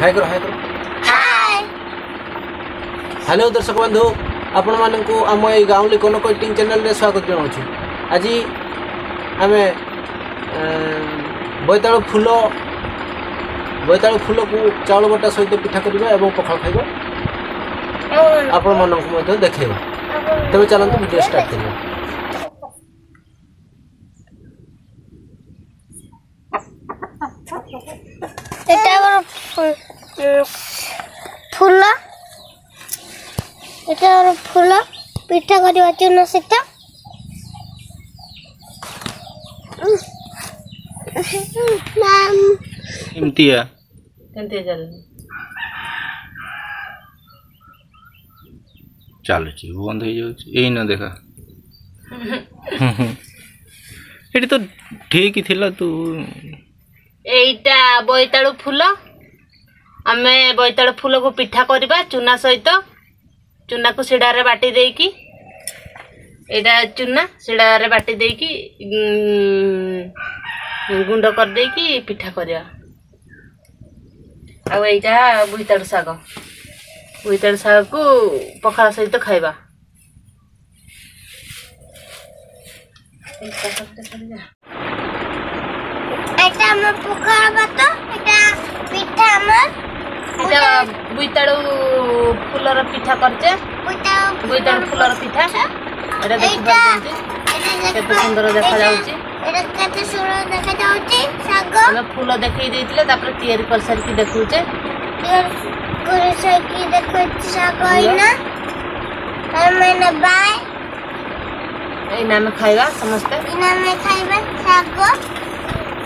High করো high করো hello দর্শক বন্ধু ଆପଣମାନଙ୍କୁ ଆମ ଏଇ ଗାଉଁଲି କନକ ୟୁଟ୍ୟୁବ୍ ଚ୍ୟାନେଲ୍ରେ ସ୍ୱାଗତ ଜଣାଉଛୁ ଆଜି ଆମେ ବୋଇତାଳୁ ଫୁଲ ବୋଇତାଳୁ ଫୁଲକୁ ଚାଉଳ ବଟା ସହିତ ପିଠା କରିବା ଏବଂ ପଖାଳ ଖାଇବା ଆପଣମାନଙ୍କୁ ମଧ୍ୟ ଦେଖାଇବା ତେବେ ଚାଲନ୍ତୁ ଭିଡ଼ିଓ ଷ୍ଟାର୍ଟ କରିବା Thank you. এটা আবার ফুল এটা আবার ফুল পিঠা করিবার জন্য সেটা চালুছি বন্ধ হয়ে যাচ্ছে এই না দেখা এটি তো ঠিকই ছিল তুই ଏଇଟା ବୋଇତାଳୁ ଫୁଲ ଆମେ ବୋଇତାଳୁ ଫୁଲକୁ ପିଠା କରିବା ଚୁନା ସହିତ ଚୁନାକୁ ସିଡ଼ାରେ ବାଟି ଦେଇକି ଏଇଟା ଚୁନା ସିଡ଼ାରେ ବାଟି ଦେଇକି ଗୁଣ୍ଡ କରିଦେଇକି ପିଠା କରିବା ଆଉ ଏଇଟା ବୋଇତାଳୁ ଶାଗ ବୋଇତାଳୁ ଶାଗକୁ ପଖାଳ ସହିତ ଖାଇବା আমার পোকা হবা তো এটা পিঠা আমার এটা বুইতাড়ু ফুলর পিঠা করছে বুইতাড়ু ফুলর পিঠা এটা দেখিপারছেন কেতে সুন্দর দেখা যাচ্ছে এটা কেতে সুন্দর দেখা যাচ্ছে শাগ আমি ফুল দেখাই দিয়েছিলে তারপরে তৈরি করে সারকি দেখুছে তৈরি করে সারকি দেখুছে শাগ হইনা আর মানে এই নামে খাইবা সমস্ত খাইবা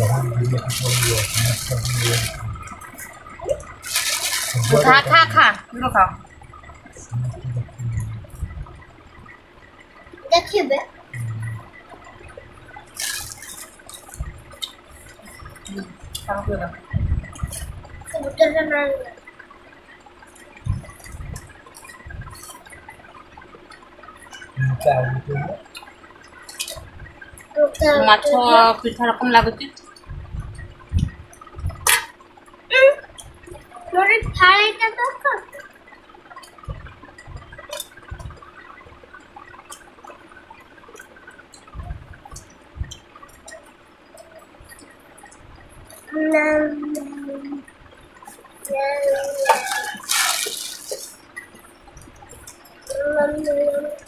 ค่ะค่ะค่ะนี่ค่ะ The cube. মাছ পিঠা রকম লাগুছে थोड़े थाले का तो Thank you.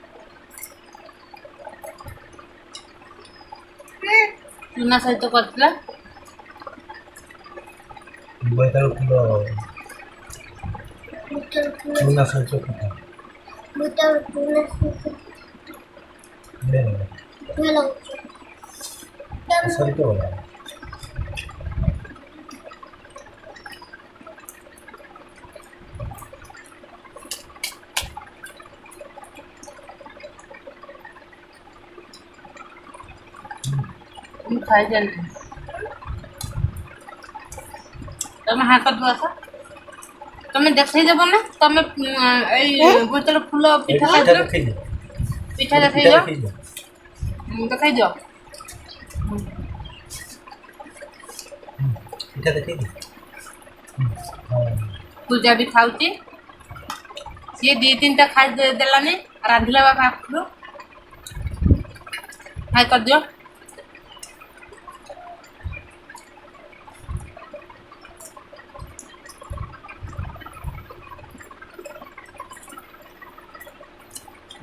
ଚୁନା ସହିତ କରିଥିଲା ବୋଇତାଳୁ ଫୁଲ ଚୁନା ସହିତ ସହିତ তুমি খাই জানি তুমি ହାତ ଧୁଆସ তুমি ଦେଖେଇ ଦେବ ନା ତମେ ଏଇ ବୋତଲ ଫୁଲ ପିଠା ପିଠା ଦେଖେଇ ଦିଅ ଦେଖେଇ ଦିଅ ପିଠା ଦେଖେଇ ଦିଅ ପୂଜା ବି ଖାଉଛି ସିଏ ଦୁଇ ତିନିଟା ଖାଇ ଦେଲାନି ରାନ୍ଧିଲା ବା ପାଖରୁ ଖାଇ କରିଦିଅ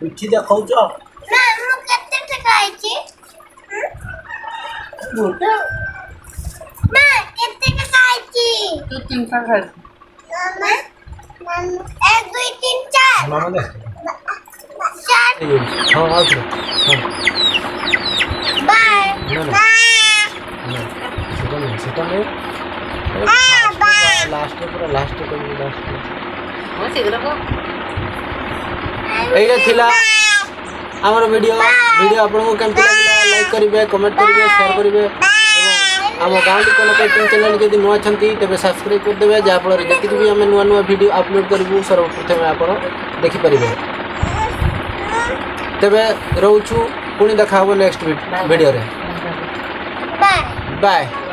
ପିଠିଟା ଖାଉଛ ଗୋଟେ ତୁ ତିନିଟା ଖାଇଛୁ ମାମା ଦେ ହଁ ଆଉ ସେଟା ନୁହେଁ ସେଟା ନୁହେଁ ଲାଷ୍ଟ ପୁରା ଲାଷ୍ଟ କହିବି ଲାଷ୍ଟ ହଁ ଶୀଘ୍ର କହ आमर भिड भिड आपको कमी लगे लाइक करेंगे कमेंट करेंगे सेयार करेंगे आम गाँव कल पेटीएम चैनल यदि नुआ अच्छा तेज सब्सक्राइब करदे जहाँफल जितकी भी आम नुआ नुआ भिड अपलोड करूँ सर्वप्रथमें आप देखिपर तेब रोचु पुणी देखा नेक्स्ट भिडे बाय